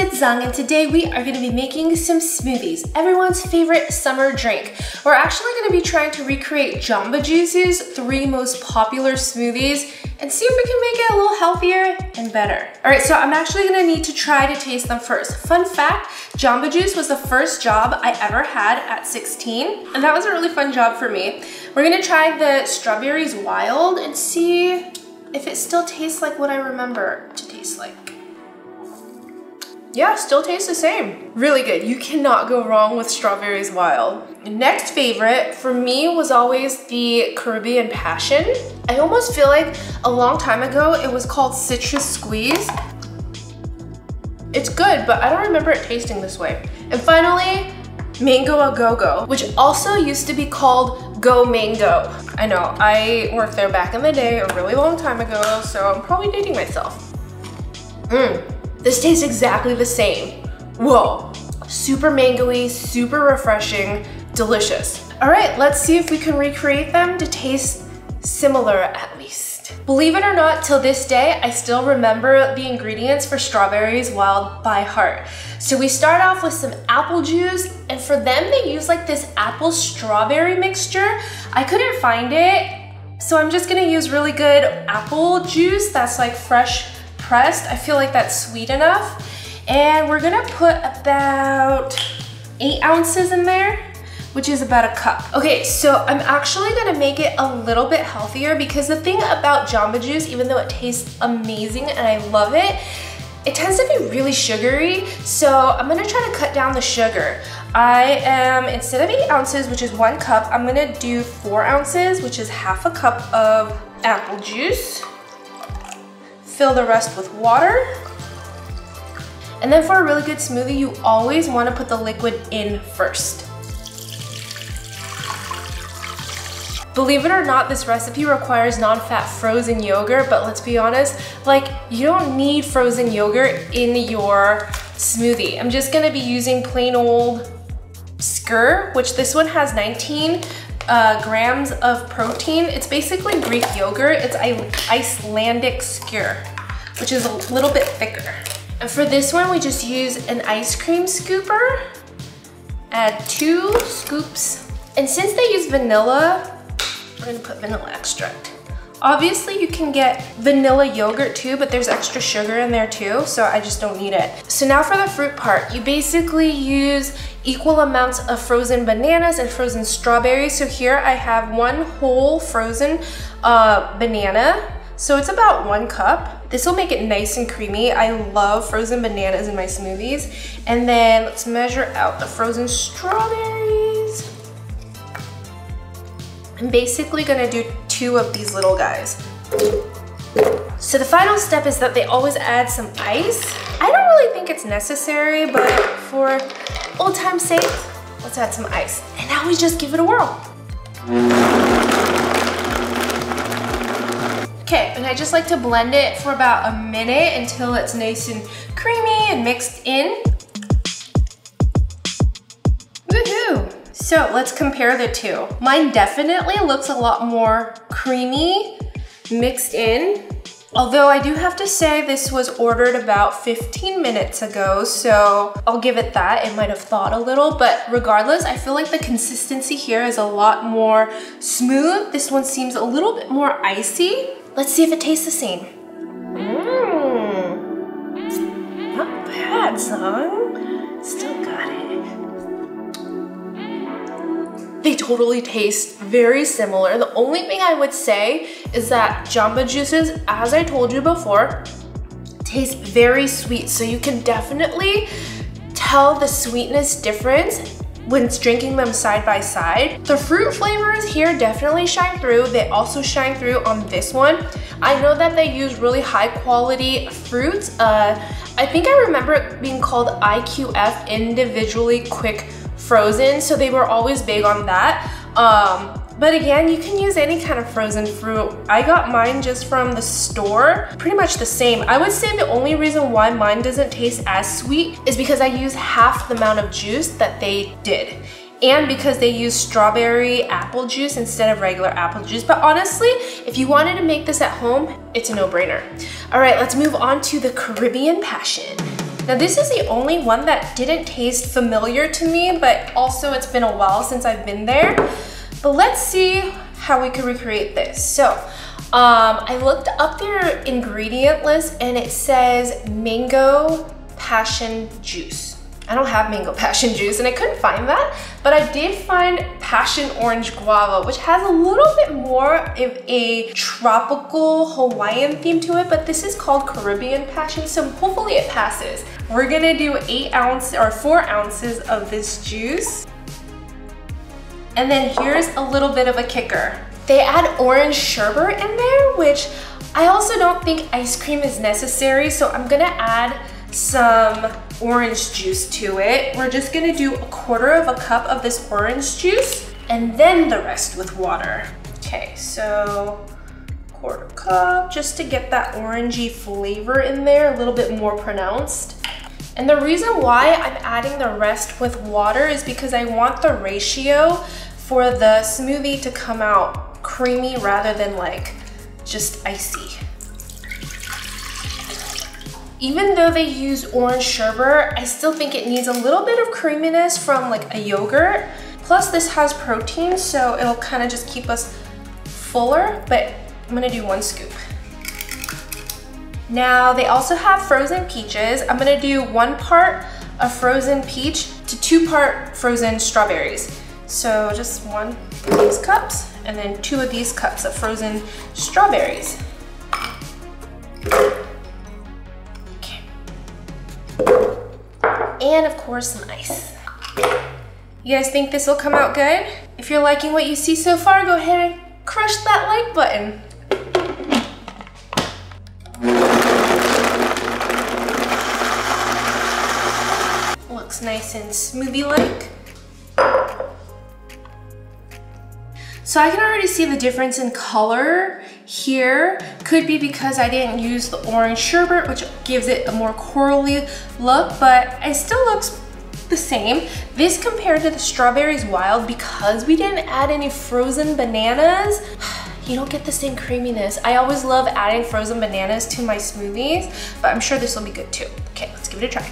it's Dzung and today we are gonna be making some smoothies, everyone's favorite summer drink. We're actually gonna be trying to recreate Jamba Juice's three most popular smoothies and see if we can make it a little healthier and better. All right, so I'm actually gonna need to try to taste them first. Fun fact, Jamba Juice was the first job I ever had at 16, and that was a really fun job for me. We're gonna try the Strawberries Wild and see if it still tastes like what I remember to taste like. Yeah, still tastes the same. Really good. You cannot go wrong with Strawberries Wild. Next favorite for me was always the Caribbean Passion. I almost feel like a long time ago it was called Citrus Squeeze. It's good, but I don't remember it tasting this way. And finally, Mango a Go-Go, which also used to be called Go Mango. I know, I worked there back in the day, a really long time ago, so I'm probably dating myself. Mmm. This tastes exactly the same. Whoa, super mangoey, super refreshing, delicious. All right, let's see if we can recreate them to taste similar at least. Believe it or not, till this day, I still remember the ingredients for Strawberries Wild by heart. So we start off with some apple juice, and for them, they use like this apple strawberry mixture. I couldn't find it, so I'm just gonna use really good apple juice that's like fresh pressed. I feel like that's sweet enough. And we're gonna put about eight ounces in there, which is about a cup. Okay, so I'm actually gonna make it a little bit healthier because the thing about Jamba Juice, even though it tastes amazing and I love it, it tends to be really sugary, so I'm gonna try to cut down the sugar. I am, instead of eight ounces, which is one cup, I'm gonna do four ounces, which is half a cup of apple juice. Fill the rest with water. And then for a really good smoothie, you always wanna put the liquid in first. Believe it or not, this recipe requires non-fat frozen yogurt, but let's be honest, like you don't need frozen yogurt in your smoothie. I'm just gonna be using plain old Skyr, which this one has 19 uh, grams of protein. It's basically Greek yogurt. It's Icelandic skyr, which is a little bit thicker. And for this one, we just use an ice cream scooper. Add two scoops. And since they use vanilla, we're gonna put vanilla extract. Obviously you can get vanilla yogurt too, but there's extra sugar in there too, so I just don't need it. So now for the fruit part, you basically use equal amounts of frozen bananas and frozen strawberries. So here I have one whole frozen uh, banana. So it's about one cup. This will make it nice and creamy. I love frozen bananas in my smoothies. And then let's measure out the frozen strawberries. I'm basically gonna do two of these little guys. So the final step is that they always add some ice. I don't really think it's necessary, but for old time's sake, let's add some ice. And now we just give it a whirl. Okay, and I just like to blend it for about a minute until it's nice and creamy and mixed in. So let's compare the two. Mine definitely looks a lot more creamy, mixed in. Although I do have to say this was ordered about 15 minutes ago, so I'll give it that. It might have thawed a little, but regardless, I feel like the consistency here is a lot more smooth. This one seems a little bit more icy. Let's see if it tastes the same. Mmm, not bad, son. Totally taste very similar. The only thing I would say is that Jamba Juices, as I told you before, taste very sweet. So you can definitely tell the sweetness difference when drinking them side by side. The fruit flavors here definitely shine through. They also shine through on this one. I know that they use really high quality fruits. Uh, I think I remember it being called IQF, individually quick frozen, so they were always big on that. Um, but again, you can use any kind of frozen fruit. I got mine just from the store, pretty much the same. I would say the only reason why mine doesn't taste as sweet is because I use half the amount of juice that they did and because they use strawberry apple juice instead of regular apple juice. But honestly, if you wanted to make this at home, it's a no-brainer. All right, let's move on to the Caribbean Passion. Now this is the only one that didn't taste familiar to me, but also it's been a while since I've been there. But let's see how we can recreate this. So um, I looked up their ingredient list and it says mango passion juice. I don't have mango passion juice and I couldn't find that, but I did find passion orange guava, which has a little bit more of a tropical Hawaiian theme to it, but this is called Caribbean passion, so hopefully it passes. We're gonna do eight ounces or four ounces of this juice. And then here's a little bit of a kicker. They add orange sherbet in there, which I also don't think ice cream is necessary, so I'm gonna add some orange juice to it. We're just gonna do a quarter of a cup of this orange juice and then the rest with water. Okay, so quarter cup just to get that orangey flavor in there, a little bit more pronounced. And the reason why I'm adding the rest with water is because I want the ratio for the smoothie to come out creamy rather than like just icy. Even though they use orange sherbet, I still think it needs a little bit of creaminess from like a yogurt. Plus this has protein, so it'll kind of just keep us fuller, but I'm gonna do one scoop. Now they also have frozen peaches. I'm gonna do one part of frozen peach to two part frozen strawberries. So just one of these cups and then two of these cups of frozen strawberries. And of course some ice. You guys think this will come out good? If you're liking what you see so far, go ahead and crush that like button. Looks nice and smoothie-like. So I can already see the difference in color here. Could be because I didn't use the orange sherbet, which gives it a more corally look, but it still looks the same. This compared to the Strawberries Wild, because we didn't add any frozen bananas, you don't get the same creaminess. I always love adding frozen bananas to my smoothies, but I'm sure this will be good too. Okay, let's give it a try.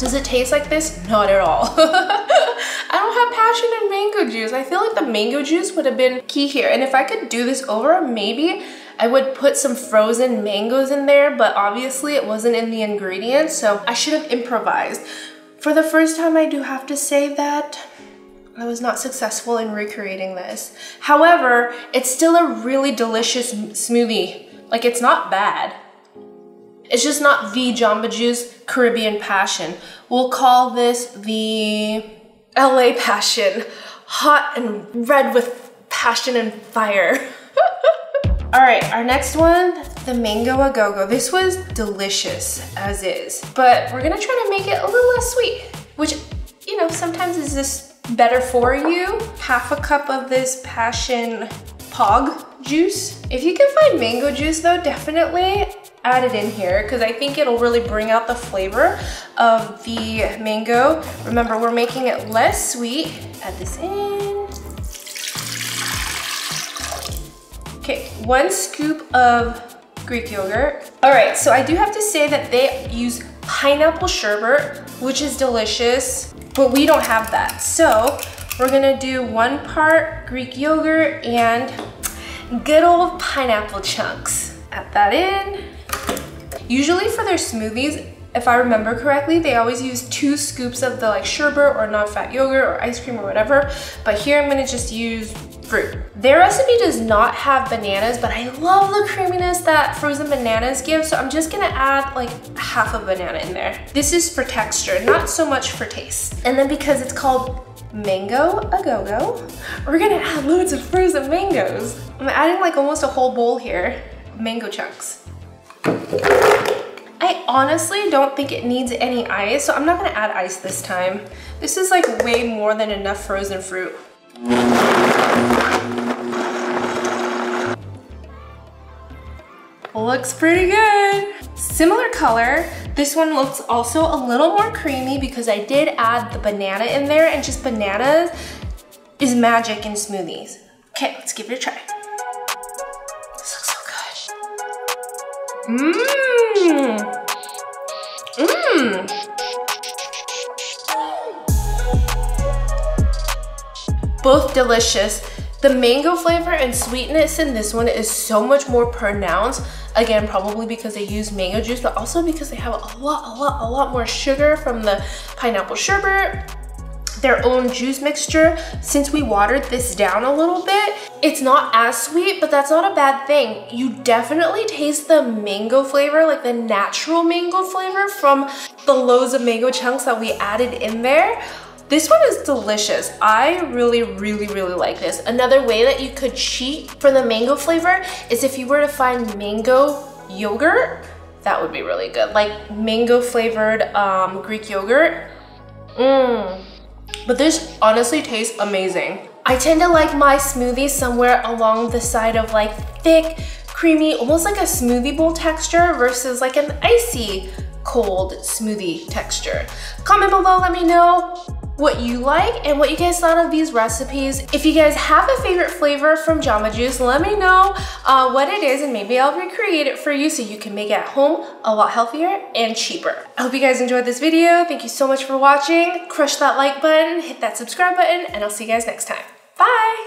Does it taste like this? Not at all. I don't have passion in mango juice. I feel like the mango juice would have been key here. And if I could do this over, maybe I would put some frozen mangoes in there, but obviously it wasn't in the ingredients, so I should have improvised. For the first time, I do have to say that I was not successful in recreating this. However, it's still a really delicious smoothie. Like, it's not bad. It's just not the Jamba Juice Caribbean Passion. We'll call this the LA Passion. Hot and red with passion and fire. All right, our next one, the Mango A Go Go. This was delicious as is, but we're gonna try to make it a little less sweet, which, you know, sometimes is this better for you. Half a cup of this passion pog juice. If you can find mango juice though, definitely add it in here because I think it'll really bring out the flavor of the mango. Remember, we're making it less sweet. Add this in. Okay, one scoop of Greek yogurt. All right, so I do have to say that they use pineapple sherbet, which is delicious, but we don't have that. So we're gonna do one part Greek yogurt and good old pineapple chunks. Add that in. Usually for their smoothies, if I remember correctly, they always use two scoops of the like sherbet or non-fat yogurt or ice cream or whatever. But here I'm gonna just use fruit. Their recipe does not have bananas, but I love the creaminess that frozen bananas give, so I'm just gonna add like half a banana in there. This is for texture, not so much for taste. And then because it's called mango a go-go, we're gonna add loads of frozen mangoes. I'm adding like almost a whole bowl here, mango chunks. I honestly don't think it needs any ice, so I'm not gonna add ice this time. This is like way more than enough frozen fruit. Looks pretty good. Similar color. This one looks also a little more creamy because I did add the banana in there and just bananas is magic in smoothies. Okay, let's give it a try. Mmm. Mmm. Both delicious. The mango flavor and sweetness in this one is so much more pronounced. Again, probably because they use mango juice, but also because they have a lot, a lot, a lot more sugar from the pineapple sherbet their own juice mixture. Since we watered this down a little bit, it's not as sweet, but that's not a bad thing. You definitely taste the mango flavor, like the natural mango flavor from the loads of mango chunks that we added in there. This one is delicious. I really, really, really like this. Another way that you could cheat for the mango flavor is if you were to find mango yogurt, that would be really good. Like mango flavored um, Greek yogurt. Mmm. But this honestly tastes amazing. I tend to like my smoothies somewhere along the side of like thick, creamy, almost like a smoothie bowl texture versus like an icy cold smoothie texture. Comment below, let me know what you like and what you guys thought of these recipes. If you guys have a favorite flavor from Jamba Juice, let me know uh, what it is and maybe I'll recreate it for you so you can make it at home a lot healthier and cheaper. I hope you guys enjoyed this video. Thank you so much for watching. Crush that like button, hit that subscribe button, and I'll see you guys next time. Bye!